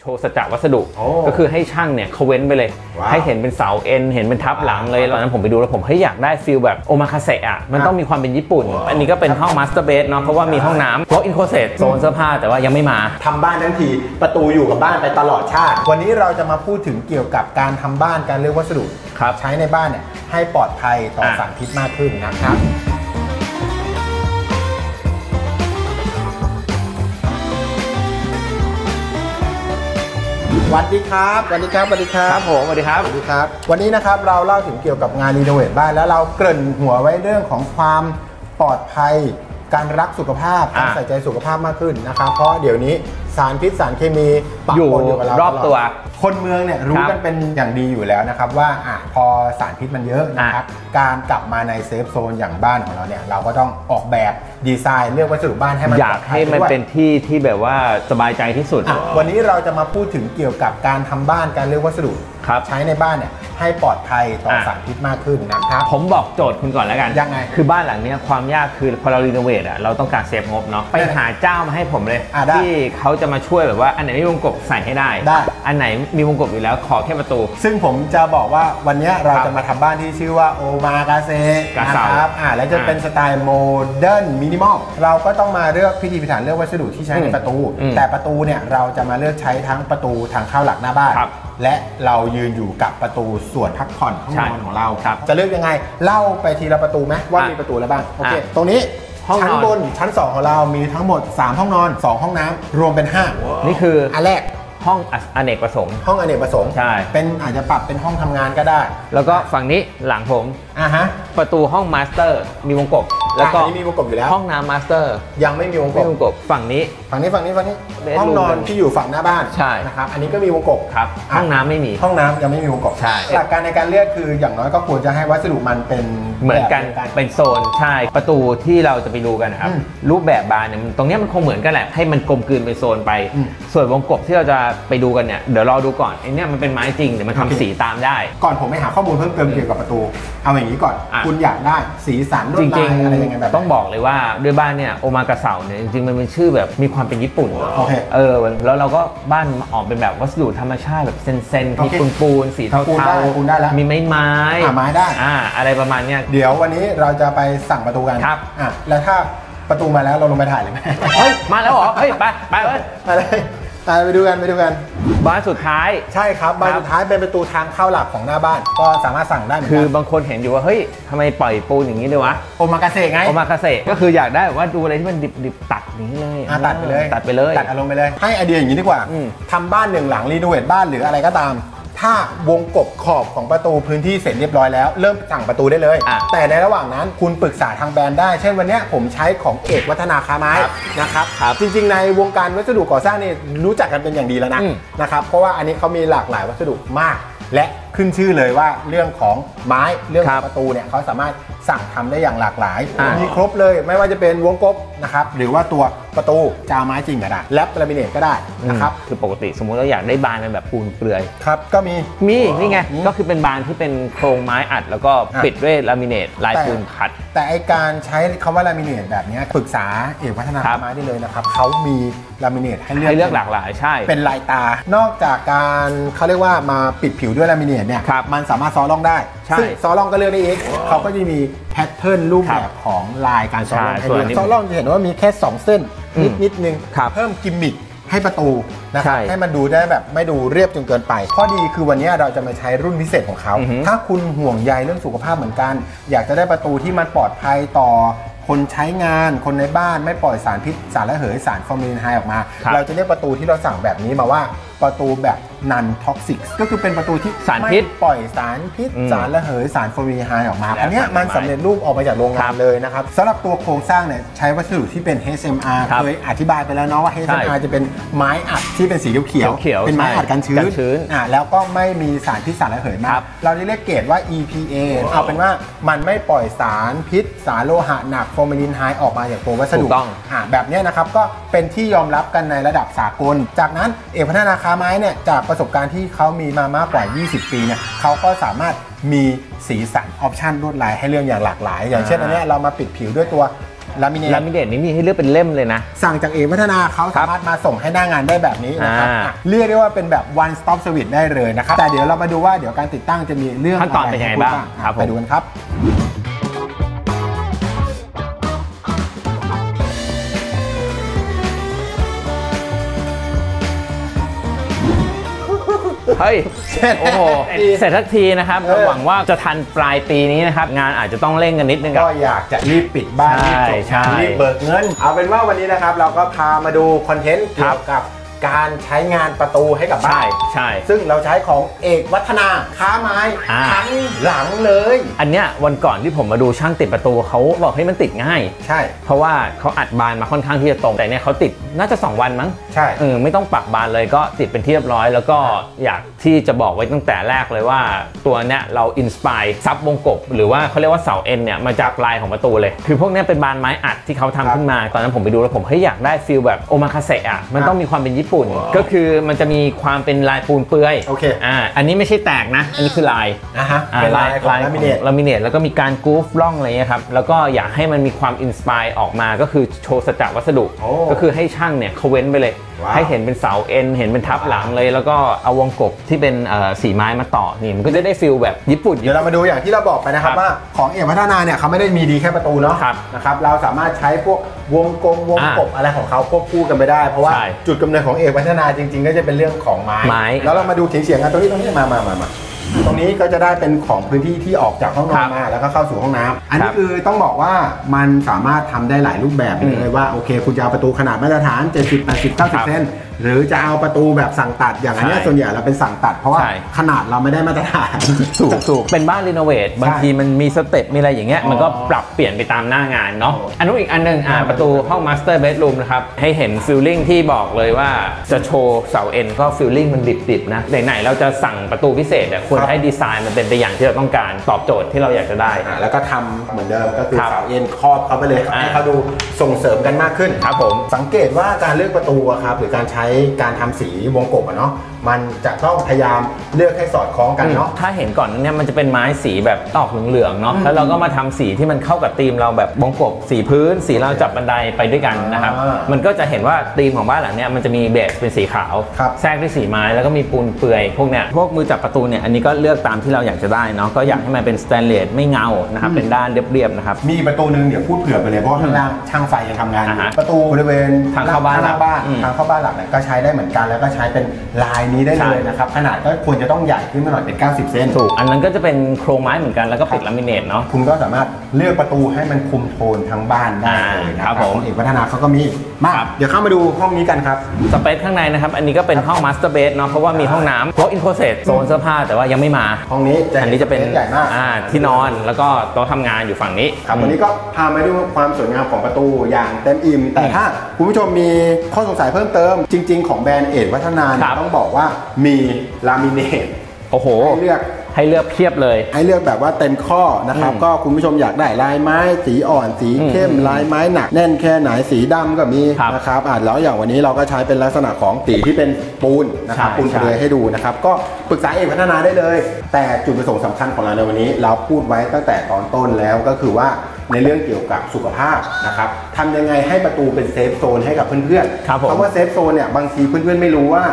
โชว์สัจจวัสดุโอ้ก็คือให้ช่างเนี่ยเขาเว้นไปเลย ว้าวให้เห็นเป็นเสาเอ็นเห็นเป็นทับหลังเลยตอนนั้นผมไปดูแล้วผมเฮ้ยอยากได้ feel แบบโอมาคาเซอะมันต้องมีความเป็นญี่ปุ่นอันนี้ก็เป็นห้อง master bedเนาะเพราะว่ามีห้องน้ำ walk in closet โซนเสื้อผ้าแต่ว่ายังไม่มา ทำบ้านทั้งทีประตูอยู่กับบ้านไปตลอดชาติ วันนี้เราจะมาพูดถึงเกี่ยวกับการทำบ้านการเลือกวัสดุครับใช้ในบ้านเนี่ยให้ปลอดภัยต่ออะ สารพิษมากขึ้นนะครับ สวัสดีครับสวัสดีครับสวัสดีครัครับบผมสวัสดีครับสวัสดีครับ วันนี้นะครับเราเล่าถึงเกี่ยวกับงานรีโนเวทบ้านแล้วเราเกริ่นหัวไว้เรื่องของความปลอดภัย การรักสุขภาพการอะใส่ใจสุขภาพมากขึ้นนะครับเพราะเดี๋ยวนี้สารพิษสารเคมีปะอยู่ปนอยู่กับเรารอบลดตัว คนเมืองเนี่ยรู้ครับกันเป็นอย่างดีอยู่แล้วนะครับว่าอะพอ สารพิษมันเยอะนะครับ การกลับมาในเซฟโซนอย่างบ้านของเราเนี่ย เราก็ต้องออกแบบดีไซน์เลือกวัสดุบ้านให้มันอยากปลดภัให้มันด้วยเป็นที่ที่แบบว่าสบายใจที่สุดอะวันนี้เราจะมาพูดถึงเกี่ยวกับการทำบ้านการเลือกวัสดุครับใช้ในบ้านเนี่ย ให้ปลอดภัยต่ออะสารพิษมากขึ้นนะครับ ผมบอกโจทย์คุณก่อนแล้วกันยังไงคือบ้านหลังเนี้ยความยากคือพอเรา renovate อะเราต้องการ save งบเนาะไปหาเจ้ามาให้ผมเลยอะได้ที่เขาจะมาช่วยแบบว่าอันไหนไม่มีวงกบใส่ให้ได้ได้ อันไหนมีวงกบอยู่แล้วขอแค่ประตู ซึ่งผมจะบอกว่าวันนี้เราครับจะมาทำบ้านที่ชื่อว่าโอมากาเซกานะเซาครับอ่าแล้วจะอ่าเป็นสไตล์โมเดิร์นมินิมอลเราก็ต้องมาเลือกพิธีพิถันเลือกวัสดุที่ใช้ในอืมประตูอืมแต่ประตูเนี่ยเราจะมาเลือกใช้ทั้งประตูทางเข้าหลักหน้าบ้านครับ และเรายืนอยู่กับประตูส่วนพักผ่อนห้องใช่นอนของเรา ครับจะเลือกยังไงเล่าไปทีละประตูไหมว่าอะมีประตูอะไรบ้างโอเคอะตรงนี้ห้องนอน ชั้นบนชั้น 2 ของเรามีทั้งหมด 3 ห้องนอน 2 ห้องน้ำรวมเป็น 5 นี่คืออันแรกห้องอเนกประสงค์ ห้องอเนกประสงค์ใช่ เป็นอาจจะปรับเป็นห้องทำงานก็ได้แล้วก็ฝั่งนี้หลังผมอ่าฮะประตูห้อง master มีวงกบ แล้วก็อะอันนี้มีวงกบอยู่แล้ว ห้องน้ำ masterตอร์ยังไม่มีวงกไม่บมีวงกบฝั่งนี้ฝั่งนี้ฝั่งนี้ฝั่งนี้ Bedroom ห้องนอนที่อยู่ฝั่งหน้าบ้านใช่ นะครับอันนี้ก็มีวงกบครับะห้องน้ำไม่มี ห้องน้ำยังไม่มีวงกบใช่ หลักการในการเลือกคืออย่างน้อยก็ควรจะให้วัสดุมันเป็นเหมือนกันแบบเดียว เป็นโซนใช่ประตูที่เราจะไปดูกันนะครับ อืมรูปแบบบานเนี่ยมันตรงเนี้ยมันคงเหมือนกันแหละให้มันกลมกลืนเป็นโซนไป อืม ส่วนวงกบที่เราจะไปดูกันเนี่ยเดี๋ยวรอดูก่อนไอ้เนี่ยมันเป็นไม้จริงเดี๋ยวมันทำโอเคสีตามได้ ก่อนผมไปหาข้อมูลเพิ่มเติมเกี่ยวกับประตู เอาอย่างนี้ก่อน อะ คุณอยากได้สีสันลวจดริลางยอะไรยังไงแบบไหน ๆ ต้องบอกเลยว่าด้วยบ้านเนี่ยโอมากาเสาเนี่ยจริงๆมันเป็นชื่อแบบมีความเป็นญี่ปุ่นโอเคเออแล้วเราก็บ้านออกเป็นแบบวัสดุธรรมชาติแบบเซนๆโอมีเคปูนปูนๆสีเทาปูนได้ปูนได้แล้วมีไม้ไม้อะไม้ได้อ่าอะไรประมาณเนี้ยเดี๋ยววันนี้เราจะไปสั่งประตูกันครับอะแล้วถ้าประตูมาแล้วเราลงไปถ่ายเลยไหมเฮ้ยมาแล้วเหรอเฮ้ยไปไปเว้ยไปเลย ไปไปดูกันไปดูกัน บ้านสุดท้าย ใช่ครับบานครับสุดท้ายเป็นประตูทางเข้าหลักของหน้าบ้าน ก็สามารถสั่งได้เหมือนคืกัอนบางคนเห็นอยู่ว่าเฮ้ยทำไมปล่อยปูนอย่างนี้เลยวะโอมากาเสะไง โอมาคาเซก็คืออยากได้แบบว่าดูอะไรที่มันดิบๆตัดอย่างนี้เลยอะตัดไปเลย ตัดไปเลย ตัดอารมณ์ไปเลย ให้ไอเดียอย่างนี้ดีกว่าอืมทำบ้านหนึ่งหลังรีโนเวทบ้านหรืออะไรก็ตาม ถ้าวงกบขอบของประตูพื้นที่เสร็จเรียบร้อยแล้ว เริ่มสั่งประตูได้เลย อะแต่ในระหว่างนั้นคุณปรึกษาทางแบรนด์ได้ เช่นวันเนี้ยผมใช้ของเอกวัฒนาค้าไม้ครับนะครับ ครับจริงๆ ในวงการวัสดุก่อสร้างนี่รู้จักกันเป็นอย่างดีแล้วนะอืม นะครับ เพราะว่าอันนี้เขามีหลากหลายวัสดุมาก และ ขึ้นชื่อเลยว่าเรื่องของไม้เรื่องของประตูเนี่ยเขาสามารถสั่งทำได้อย่างหลากหลาย อ่ามีมีครบเลยไม่ว่าจะเป็นวงกบนะครับหรือว่าตัวประตูจะเอาไม้จริงก็ได้แลปลามิเนตก็ได้นะครับคือปกติสมมุติเราอยากได้บานเป็นแบบปูนเปลือย ครับก็มี มีนี่ไงอืมก็คือเป็นบานที่เป็นโครงไม้อัด แล้วก็อะปิดด้วยลามิเนตลายแต่ปูนขัด แต่ไอการใช้คำว่า laminate แบบเนี้ยปรึกษาเอกวัฒนาค้าไม้ได้เลยนะครับเขามี laminate ให้เลือกให้เลือกหลากหลายใช่ เป็นลายตา นอกจากการเขาเรียกว่ามาปิดผิวด้วย laminate เนี่ยครับมันสามารถเซาะร่องได้ใช่ซึ่งเซาะร่องก็เลือกได้เองเขาก็จะมี pattern รูปแบบของลายการเซาะร่องใช่ให้ส่วนอันนี้อกซาะร่องจะเห็นว่ามีแค่ 2 เส้นอืม นิดนิดนึงครับเพิ่มกิมมิคให้ประตูนะครับ ใช่ให้มันดูได้แบบไม่ดูเรียบจนเกินไปข้อดีคือวันนี้เราจะมาใช้รุ่นพิเศษของเขาอือฮึถ้าคุณห่วงใยเรื่องสุขภาพเหมือนกัน อยากจะได้ประตูที่มันปลอดภัยต่อคนใช้งานคนในบ้านไม่ปล่อยสารพิษสารระเหยสารฟอร์มาลดีไฮด์ออกมาครับเราจะเรียกประตูที่เราสั่งแบบนี้มาว่า ประตูแบบ non-toxic ก็คือเป็นประตูที่สารพิษไม่ปล่อยสารพิษอืมสารระเหย สารฟอร์มาลดีไฮด์ออกมาแล้วอันเนี้ยมันสารสำเร็จรูปออกมาจากโรงครังานบเลยนะครับสำหรับตัวโครงสร้างเนี่ยใช้วัสดุที่เป็น HMR ครับเคยอธิบายไปแล้วเนาะว่าใช่ HMR จะเป็นไม้อัดที่เป็นสีเขียวๆเขียวๆเป็นไม้ใช่อัดกันชื้นกันชื้นอ่าแล้วก็ไม่มีสารพิษสารระเหยมาครับเราจะเรียกเกรดว่า EPA เอาเป็นว่ามันไม่ปล่อยสารพิษ สารโลหะหนักฟอร์มาลดีไฮด์ออกมาจากตัววัสดุถูกต้องอ่าแบบเนี้ยนะครับก็เป็นที่ยอมรับกันในระดับสากล จากนั้นเอกวัฒนาค้าไม้เนี่ยจากประสบการณ์ที่เขามีมามากกว่า 20 ปีเนี่ยเขาก็สามารถมีสีสันออปชันลวดลายให้เลือกอย่างหลากหลาย อย่างเช่นอันเนี้ยเรามาปิดผิวด้วยตัวลามิเนต ลามิเนตนี่มีให้เลือกเป็นเล่มเลยนะ สั่งจากเอกวัฒนาเขาสามารถมาส่งให้หน้างานได้แบบนี้นะครับอ่า อะเรียกได้ว่าเป็นแบบ one stop service ได้เลยนะครับ แต่เดี๋ยวเรามาดูว่าเดี๋ยวการติดตั้งจะมีเรื่องขั้นตอนเป็นยังไงบ้างอะครับผม ไปดูกันครับ เฮ้ยเสร็จโอ้โหเสร็จทักทีนะครับเออหวังว่าจะทันปลายปีนี้นะครับ งานอาจจะต้องเร่งกันนิดนึงก็ครับอยากจะรีบปิดบ้านใช่รีบจบใช่งานรีบเบิกเงิน เอาเป็นว่าวันนี้นะครับ เราก็พามาดูคอนเทนต์เกี่ยวกับ การใช้งานประตูให้กับบ้าใช่นใช่ ซึ่งเราใช้ของเอกวัฒนาค้าไม้อ่าทั้งหลังเลย อันเนี้ยวันก่อนที่ผมมาดูช่างติดประตูเขาบอกให้ยมันติดง่าย ใช่ เพราะว่าเขาอัดบานมาค่อนข้างที่จะตรงแต่เนี่ยเขาติดน่าจะ 2 วันมั้งใช่เออไม่ต้องปักบานเลยก็ติดเป็นที่เรียบร้อย แล้วก็อยากที่จะบอกไว้ตั้งแต่แรกเลยว่าตัวเนี้ยเรา inspire ซับวงกบ หรือว่าเขาเรียกว่าเสาเอ็นเนี่ยมาจากลายของประตูเลย คือพวกเนี้ยเป็นบานไม้อัดที่เขาทำขึ้นมาตอนนั้นผมไปดูแล้วผมเฮ้ยอยากได้ feel แบบโอมาคาเซะอะมันต้องมีความเป็นญี่ปุ่น ก็คือมันจะมีความเป็นลายปูนเปลือยโอเคอ่าอันนี้ไม่ใช่แตกนะ อันนี้คือลายนะฮะอ่าเป็นลายของลามิเนตลามิเนตแล้วก็มีการ groove ร่องอะไรเงี้ยครับแล้วก็อยากให้มันมีความ inspire ออกมาก็คือโชว์สัจจะวัสดุโอ้ก็คือให้ช่างเนี่ยเขาเว้นไปเลยว้าว ให้เห็นเป็นเสาเอ็นเห็นเป็นทับหลังเลย แล้วก็เอาวงกบที่เป็นเอ่อสีไม้มาต่อนี่มันก็จะได้ฟิลแบบญี่ปุ่น เดี๋ยวเรามาดูอย่างที่เราบอกไปนะครับครับว่าของเอกพัฒนาเนี่ยเขาไม่ได้มีดีแค่ประตูเนาะครับนะครับเราสามารถใช้พวกวงกลมวงอ่ากบอะไรของเขาควบคู่กันไปได้ เพราะว่าใช่จุดกำเนิดของเอกพัฒนาจริง ๆ ก็จะเป็นเรื่องของไม้ไม้ แล้วเรามาดูเฉียงๆกันตรงนี้ตรงนี้มามามามา ตรงนี้ก็จะได้เป็นของพื้นที่ที่ออกจากห้องนคอรันบมาแล้วก็เข้าสู่ห้องน้ำอันครันี้บคือต้องบอกว่ามันสามารถทำได้หลายรูปแบบอืมเลยว่าโอเค คุณจะเอาประตูขนาดมาตรฐาน 70 80ครับ90 เซน หรือจะเอาประตูแบบสั่งตัดอย่างอันเนี้ยใช่ส่วนใหญ่เราเป็นสั่งตัด เพราะว่าใช่ ขนาดเราไม่ได้มาตรฐาน ถูกถูกเป็นบ้านรีโนเวทบางทีมันมี step มีอะไรอย่างเงี้ยอ๋อมันก็ปรับเปลี่ยนไปตามหน้างานเนาะโอ้อันนู้นอีกอันหนึงอ่าอ่าประตูห้อง master bedroom นะครับ ให้เห็น feeling ที่บอกเลยว่าจะโชว์เสาเอ็นก็ feeling มันดิบๆนะไหนๆเราจะสั่งประตูพิเศษอะควรครับให้ดีไซน์มันเป็นไปอย่างที่เราต้องการตอบโจทย์ที่เราอยากจะได้ อ่าแล้วก็ทำเหมือนเดิมก็คือครับเสาเอ็นครอบเขาไปเลยอ่าให้เขาดูส่งเสริมกันมากขึ้นครับผม สังเกตว่าการเลือกประตูอะครับหรือการใช้การทำสีวงกบอะเนาะมันจะต้องพยายามเลือกให้สอดคล้องกันเนาะถ้าเห็นก่อนเนี่ยมันจะเป็นไม้สีแบบออกเหลืองๆเนาะแล้วเราก็มาทำสีที่มันเข้ากับธีมเราแบบวงกบสีพื้น สีเราจับบันไดไปด้วยกันนะครับอ่ามัมันก็จะเห็นว่าธีมของบ้านหลังเนี้ยมันจะมีเบสเป็นสีขาวครับแทรกด้วยสีไม้แล้วก็มีปูนเปื่อยพวกเนี้ยพวกมือจับประตูเนี่ยอันนี้ก็เลือกตามที่เราอยากจะได้เนาะก็อยากให้มันเป็นสแตนเลสไม่เงานะครับเป็นด้านเรียบๆนะครับมีประตูหนึ่งเดี๋ยวพูดเผื่อไปเลยเพราะว่าข้างล่างช่างไฟยังทำงานอยู่อ่าฮะประตูบริเวณทางเข้าบ้านหน้าบ้านอืมทางเข้าบ้านหลักเนี่ยก็ใช้ได้เหมือนกัน แล้วก็ใช้เป็นลายนี้ได้เลยใช่นะครับขนาดก็ควรจะต้องใหญ่ขึ้นมาหน่อยเป็น 90 เซนถูกอันนั้นก็จะเป็นโครงไม้เหมือนกันแล้วก็ปิดลามิเนตเนาะคุณก็สามารถเลือกประตูให้มันคุมโทนทั้งบ้านได้เลยนะคครัรับบผมของเอกวัฒนาเขาก็มีมาครับเดี๋ยวเข้ามาดูห้องนี้กันครับ space ข้างในนะครับอันนี้ก็เป็นห้อง master bed เนาะเพราะว่ามีห้องน้ำ walk in closet โซนเสื้อผ้าแต่ว่ายังไม่มาห้องนี้จะอันนี้จะเป็นใหญ่มากอ่าที่นอนแล้วก็โต๊ะทำงานอยู่ฝั่งนี้ครับวันนี้ก็พามาดูความสวยงามของประตูอย่างเต็มอิ่มแต่ถ้าคุณผู้ชมมีข้อสงสัยเพิ่มเติมจริงๆ ของแบรนด์เอ็ดวัฒนาเนี่ครัยบต้องบอกว่ามีลามิเนตโอ้โห ให้เลือก ให้เลือกเพียบเลย ให้เลือกแบบว่าเต็มข้อนะครับอืมก็คุณผู้ชมอยากได้ลายไม้ สีอ่อน สีเข้มอืมลายไม้หนัก แน่นแค่ไหนสีดำก็มีครับนะครับอ่าแล้วอย่างวันนี้เราก็ใช้เป็นลักษณะของสีที่เป็นปูนนะครับใช่ปูนเปลือยใช่ให้ดูนะครับ ก็ปรึกษาเอกพัฒนาได้เลย แต่จุดประสงค์สำคัญของเราในวันนี้ เราพูดไว้ตั้งแต่ตอนต้นแล้วก็คือว่าในเรื่องเกี่ยวกับสุขภาพนะครับทำยังไงให้ประตูเป็นเซฟโซนให้กับเพื่อนๆครับผมเพราะว่าเซฟโซนเนี่ยบางทีเพื่อนๆไม่รู้ว่า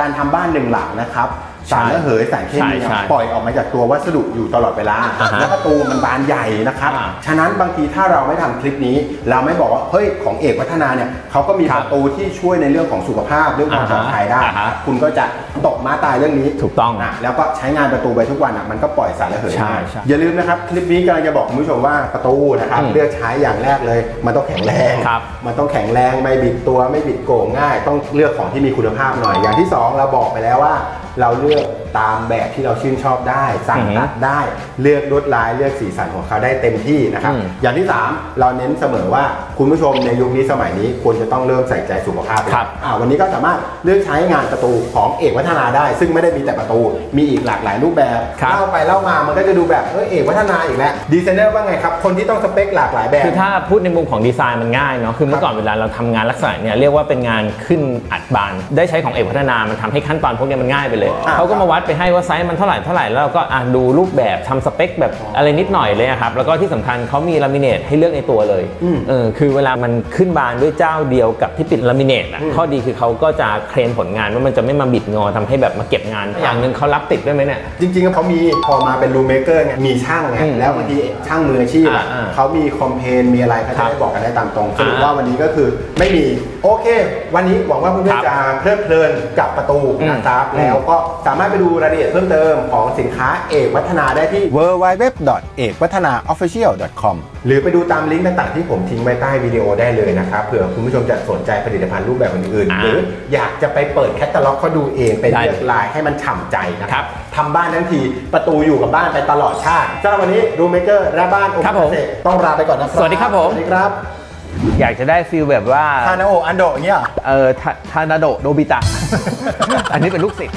การทำบ้านหนึ่งหลังนะครับ สารระเหยสารเคมีใช่เนี่ยใช่ปล่อยออกมาจากตัววัสดุอยู่ตลอดเวลา อ่าฮะแล้วประตูมันบานใหญ่นะครับ อ่าฉะนั้นบางทีถ้าเราไม่ทำคลิปนี้ เราไม่บอกว่าเฮ้ยของเอกวัฒนาเนี่ยเขาก็มีครัปบระตูที่ช่วยในเรื่องของสุขภาพเรื่องความปลอดภัยได้ อ่าฮะคุณก็จะตกมาตายเรื่องนี้ถูกต้องนะแล้วก็ใช้งานประตูไปทุกวันอะมันก็ปล่อยสารระเหยใช่ได้ใช่อย่าลืมนะครับคลิปนี้กำลังจะบอกคุณผู้ชมว่าประตูนะครับอืมเลือกใช้อย่างแรกเลย มันต้องแข็งแรง ครับ มันต้องแข็งแรงไม่บิดตัวไม่บิดโก่งง่าย ต้องเลือกของที่มีคุณภาพหน่อยอย่างที่สองเราบอกไปแล้วว่าเราเลือก ตามแบบที่เราชื่นชอบได้ สั่งอือฮึตัดได้เลือกลวดลายเลือกสีสันของเขาได้เต็มที่นะครับอืมอย่างที่ 3 เราเน้นเสมอว่าคุณผู้ชมในยุคนี้สมัยนี้ควรจะต้องเริ่มใส่ใจสุขภาพแล้วครับอ่าวันนี้ก็สามารถเลือกใช้งานประตูของเอกวัฒนาได้ ซึ่งไม่ได้มีแต่ประตู มีอีกหลากหลายรูปแบบครับเล่าไปเล่ามามันก็จะดูแบบเออเอกวัฒนาอีกแล้วดีไซเนอร์ว่าไงครับคนที่ต้องสเปคหลากหลายแบบคือถ้าพูดในมุมของดีไซน์มันง่ายเนาะคือเมื่อก่อนเวลาเราทำงานลักษณะเนี่ยเรียกว่าเป็นงานขึ้นอัดบาน ได้ใช้ของเอกวัฒนามันทำให้ขั้นตอนพวกเนี้ยมันง่ายไปเลยอ่าเขาก็มาวัดไปให้ว่าไซส์มันเท่าไหร่เท่าไหร่แล้วเราก็อะดูรูปแบบทำสเปคแบบอะไรนิดหน่อยเลยอะครับแล้วก็ที่สำคัญเขามีลามิเนตให้เลือกในตัวเลยอืม เออคือเวลามันขึ้นบานด้วยเจ้าเดียวกับที่ปิดลามิเนตอะอืมข้อดีคือเขาก็จะเคลมผลงานว่ามันจะไม่มาบิดงอทำให้แบบมาเก็บงาน อย่างหนึ่งเขารับติดด้วยไหมเนี่ย จริงๆเขามีพอมาเป็นรูเมเกอร์ไงมีช่างไงอืมแล้วบางทีช่างมืออาชีพอะอ่าๆเขามีคอมเพนมีอะไรเขาครัจะบได้บอกกันได้ตามตรงสรุปอ่า ว่าวันนี้ก็คือไม่มีโอเค วันนี้หวังว่าเพื่คอรันบๆจะเพลิดเพลินกับประตูอืมนะครับอืมแล้วก็สามารถไปดูรายละเอียดเพิ่มเติมของสินค้าเอกวัฒนาได้ที่ w w w เอกวัฒนา official com หรือไปดูตามลิงก์ต่างๆที่ผมทิ้งไว้ใต้วิดีโอได้เลยนะครับเผื่อคุณผู้ชมจะสนใจผลิตภัณฑ์รูปแบบอื่นๆอ่าหรืออยากจะไปเปิดแคตตาล็อกเขาดูเองไปได้เลือกลายให้มันฉ่ำใจนะคครัรับบทำบ้านทั้งทีประตูอยู่กับบ้านไปตลอดชาติสำหรับวันนี้รูเมเกอร์และบ้านโอครับผมเกษตรต้องลาไปก่อนนะครับสวัสดีครับผมสวัสดีครับ อยากจะได้ feelแบบว่า ทาดาโอะ อันโดะอย่างเงี้ยเหรอ เออทาทานาโดะโนบิตะ อันนี้เป็นลูกศิษย์